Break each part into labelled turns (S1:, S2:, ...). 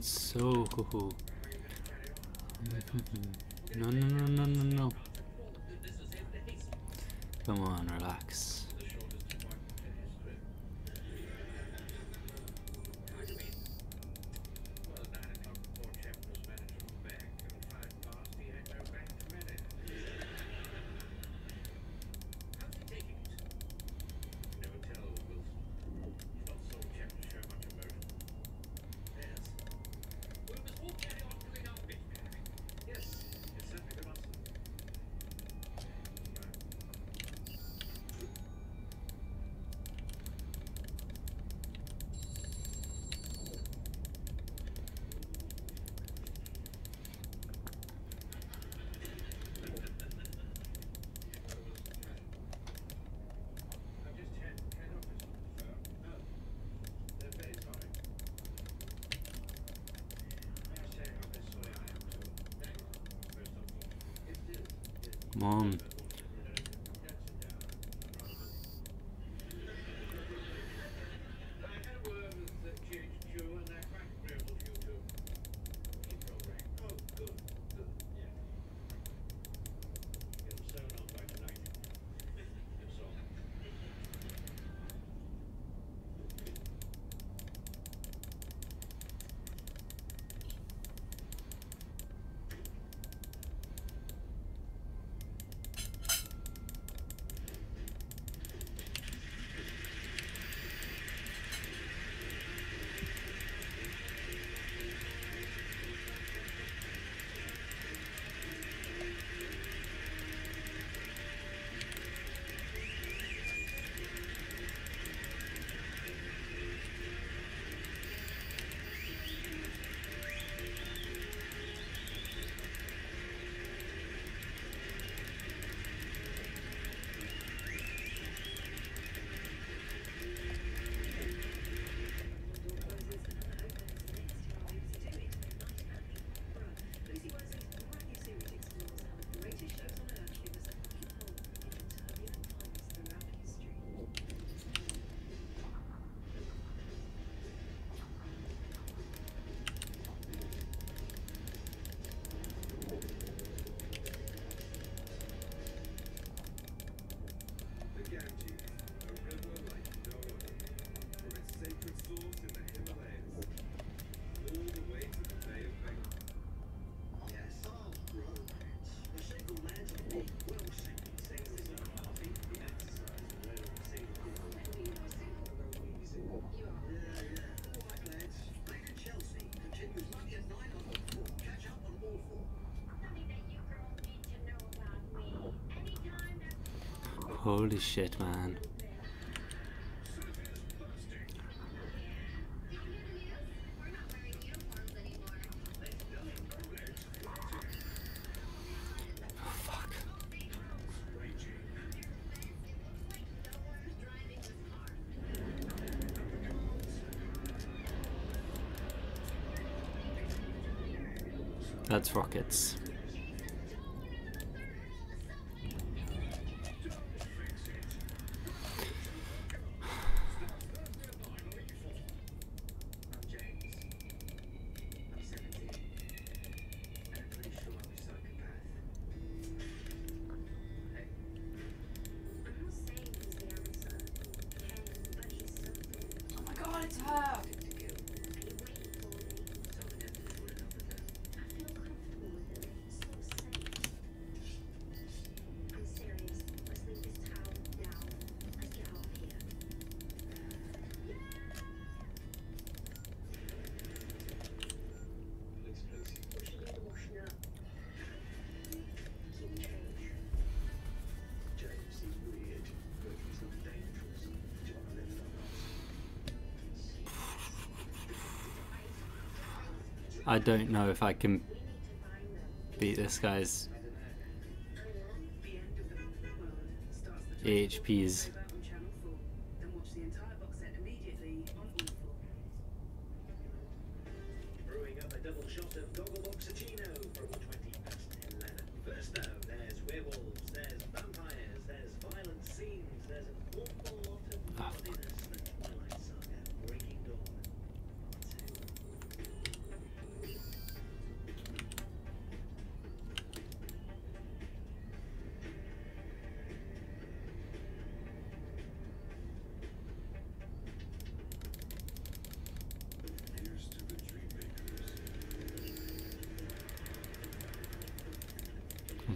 S1: so. cool. No, no, no, no, no, no. Come on, relax. Mom. Holy shit, man. That's rockets. I don't know if I can beat this guy's AHPs.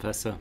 S2: Wasser.